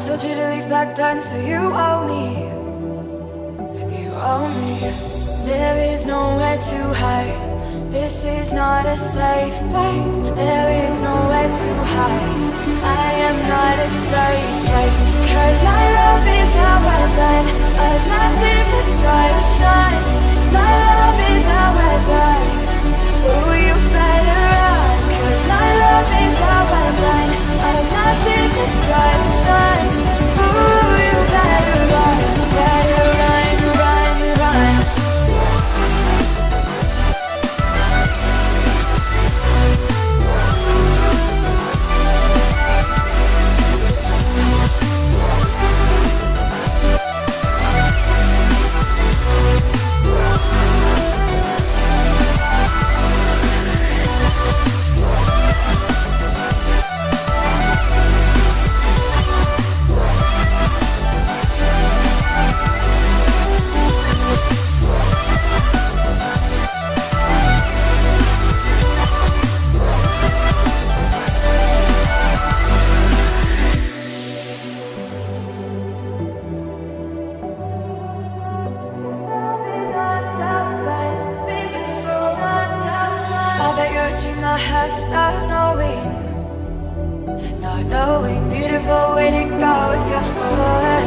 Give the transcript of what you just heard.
told you to leave back then, so you owe me. You owe me. There is nowhere to hide. This is not a safe place. There is nowhere to hide. I am not a safe place. Cause my love is a weapon of massive destruction. You're my head without knowing. Not knowing, beautiful way to go if you're going